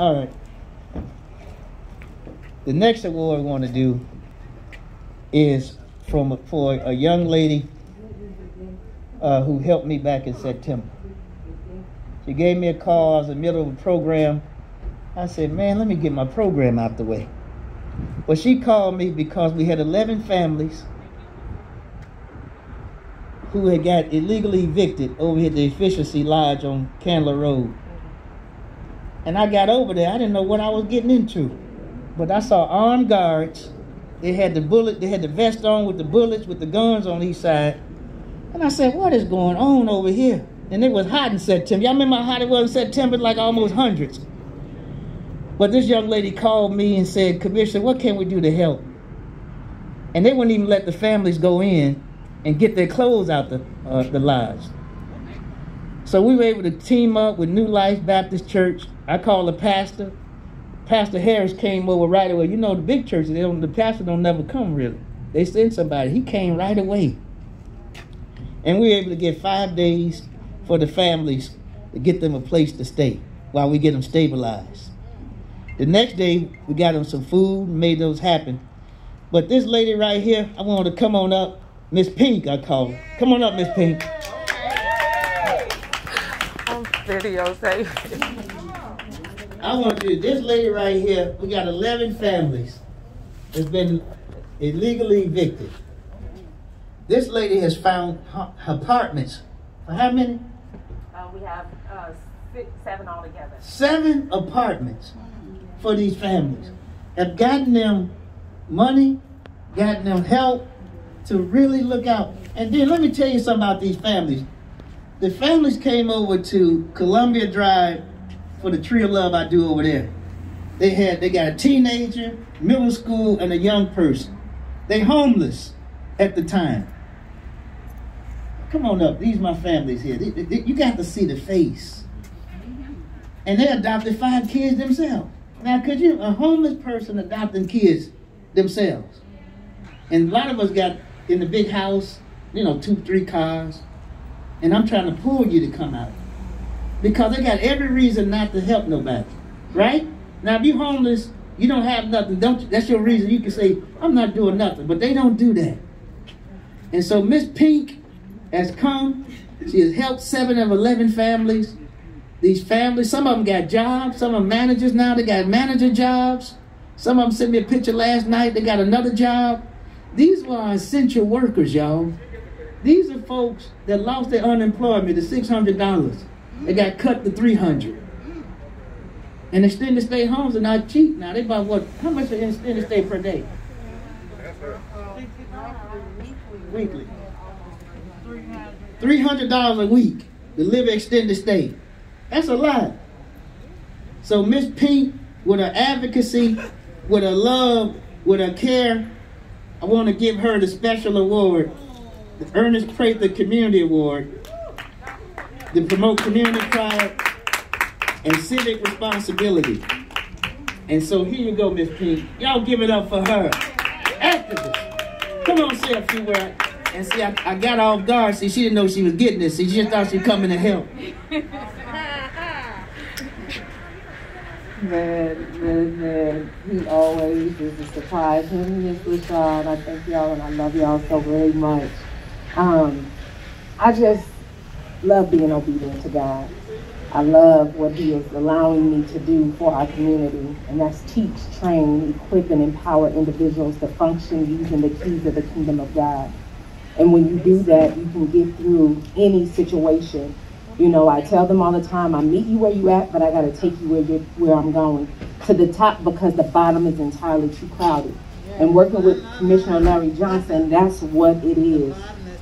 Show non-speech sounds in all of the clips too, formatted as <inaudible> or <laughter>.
All right. The next award I want to do is from a, for a young lady uh, who helped me back in September. She gave me a call. I was in the middle of a program. I said, "Man, let me get my program out the way." Well, she called me because we had 11 families who had got illegally evicted over here at the Efficiency Lodge on Candler Road. And I got over there. I didn't know what I was getting into. But I saw armed guards. They had the bullet, they had the vest on with the bullets, with the guns on each side. And I said, what is going on over here? And it was hot in September. Y'all remember how hot it was in September? Like almost hundreds. But this young lady called me and said, Commissioner, what can we do to help? And they wouldn't even let the families go in and get their clothes out the, uh, the lodge. So we were able to team up with New Life Baptist Church. I called the pastor. Pastor Harris came over right away. You know the big churches, they don't, the pastor don't never come really. They send somebody. He came right away. And we were able to get five days for the families to get them a place to stay while we get them stabilized. The next day, we got them some food, and made those happen. But this lady right here, I want her to come on up. Miss Pink, I call her. Come on up, Miss Pink. I'm videotaping. I want you, this lady right here, we got 11 families that's been illegally evicted. This lady has found apartments. For how many? Uh, we have uh, six, seven altogether. Seven apartments for these families. Have gotten them money, gotten them help to really look out. And then let me tell you something about these families. The families came over to Columbia Drive for the Tree of Love I do over there. They had they got a teenager, middle school, and a young person. They homeless at the time. Come on up. These my families here. They- they- you got to see the face. And they adopted five kids themselves. Now, could you, a homeless person adopting kids themselves? And a lot of us got in the big house, you know, two, three cars. And I'm trying to pull you to come out. Because they got every reason not to help nobody. Right? Now, if you're homeless, you don't have nothing. Don't you? that's your reason. You can say, I'm not doing nothing. But they don't do that. And so Miss Pink has come. She has helped seven of 11 families. These families, some of them got jobs. Some of them managers now. They got manager jobs. Some of them sent me a picture last night. They got another job. These were essential workers, y'all. These are folks that lost their unemployment to $600. They got cut to 300 And extended stay homes are not cheap now. They buy what? How much an extended stay per day? Weekly. Three hundred dollars a week to live extended stay. That's a lot. So Miss Pink, with her advocacy, with her love, with her care, I want to give her the special award, the Ernest Prather Community Award, to promote community pride and civic responsibility. And so here you go, Miss Pink. Y'all give it up for her. Activist. Come on, say a few words. And see, I, I got off guard. See, she didn't know she was getting this. See, she just thought she was coming to help. <laughs> Man, man, man, he always is a surprise. Him and Miss Rashad, I thank y'all and I love y'all so very much. Um, I just love being obedient to God. I love what He is allowing me to do for our community, and that's teach, train, equip, and empower individuals to function using the keys of the kingdom of God. And when you do that, you can get through any situation. You know, I tell them all the time, I meet you where you at, but I got to take you where you're, where I'm going to the top because the bottom is entirely too crowded. And working with Commissioner Larry Johnson, that's what it is.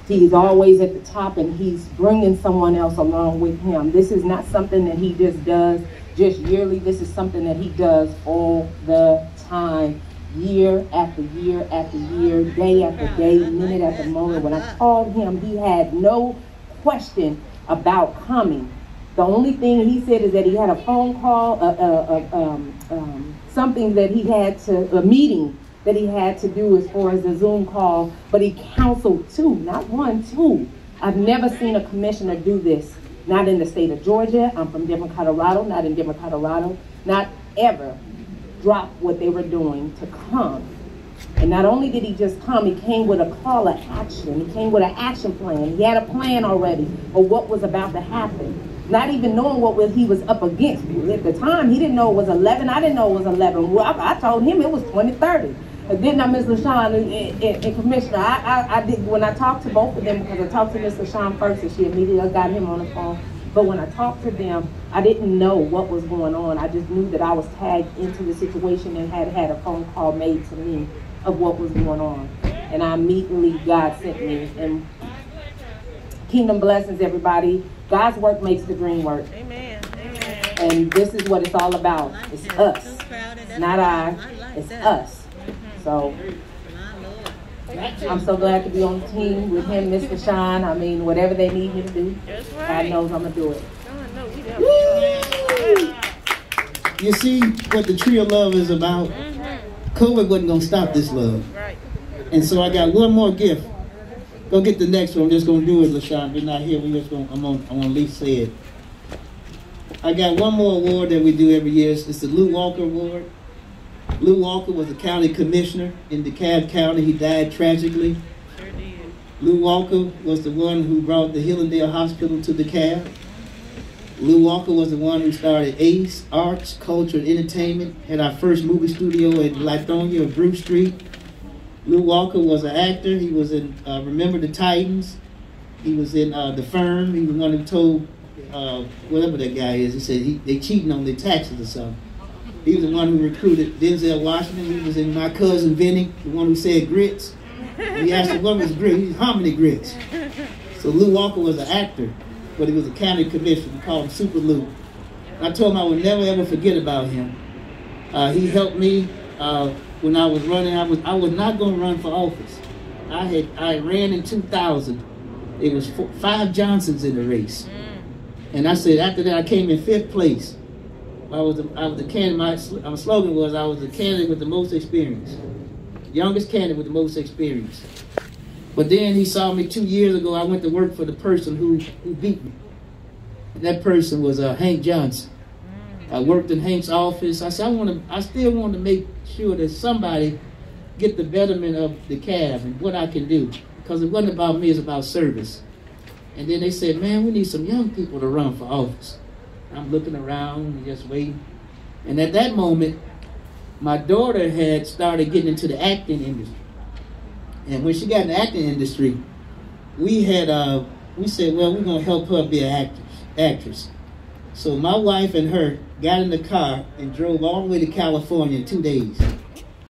He's always at the top and he's bringing someone else along with him. This is not something that he just does just yearly. This is something that he does all the time, year after year after year, day after day, minute after moment. When I called him, he had no question about coming. The only thing he said is that he had a phone call, uh, uh, um, um, something that he had to, a meeting that he had to do as far as the Zoom call, but he counseled two, not one, two. I've never seen a commissioner do this. Not in the state of Georgia. I'm from Denver, Colorado. Not in Denver, Colorado. Not ever drop what they were doing to come. And not only did he just come, he came with a call to action. He came with an action plan. He had a plan already of what was about to happen. Not even knowing what he was up against. At the time, he didn't know it was 11. I didn't know it was 11. Well, I, I told him it was 2030. And then I, Ms. LaShawn and, and, and Commissioner, I, I, I did, when I talked to both of them, because I talked to Ms. LaShawn first, and she immediately got him on the phone. But when I talked to them, I didn't know what was going on. I just knew that I was tagged into the situation and had had a phone call made to me of what was going on. And I immediately, God sent me. And kingdom blessings, everybody. God's work makes the dream work. Amen. Amen. And this is what it's all about. It's us. Not I. It's us. Mm-hmm. So I'm so glad to be on the team with him, Mr. Sean. I mean, whatever they need me to do, That's God knows I'm gonna do it. Oh, God knows we definitely- You see what the tree of love is about? Mm-hmm. COVID wasn't gonna stop this love. Right. And so I got one more gift. Go get the next one. I'm just gonna do it, LaShawn. We're not here. We just gonna I'm on I'm gonna at least say it. I got one more award that we do every year. It's the Lou Walker Award. Lou Walker was a county commissioner in DeKalb County. He died tragically. Sure did. Lou Walker was the one who brought the Hillandale Hospital to DeKalb. Lou Walker was the one who started ACE, Arts, Culture, and Entertainment, had our first movie studio at Lithonia or Bruce Street. Lou Walker was an actor. He was in uh, Remember the Titans. He was in uh, The Firm. He was the one who told uh, whatever that guy is. He said he, they cheating on their taxes or something. He was the one who recruited Denzel Washington. He was in My Cousin Vinny, the one who said grits. He asked him what was grits. He said, how many grits? So Lou Walker was an actor, but he was a county commissioner. We called him Super Lou. I told him I would never ever forget about him. Uh, he helped me uh, when I was running. I was I was not going to run for office. I had I ran in 2000. It was four, five Johnsons in the race, and I said after that I came in fifth place. I was the, I was the candidate. My, my slogan was I was the candidate with the most experience, youngest candidate with the most experience. But then he saw me two years ago. I went to work for the person who, who beat me. That person was uh, Hank Johnson. I worked in Hank's office. I said, I want to. I still want to make sure that somebody get the betterment of DeKalb and what I can do, because it wasn't about me. It's about service. And then they said, man, we need some young people to run for office. I'm looking around and just waiting. And at that moment, my daughter had started getting into the acting industry. And when she got in the acting industry, we had uh, we said, well, we're gonna help her be an actress. Actress. So my wife and her got in the car and drove all the way to California in two days.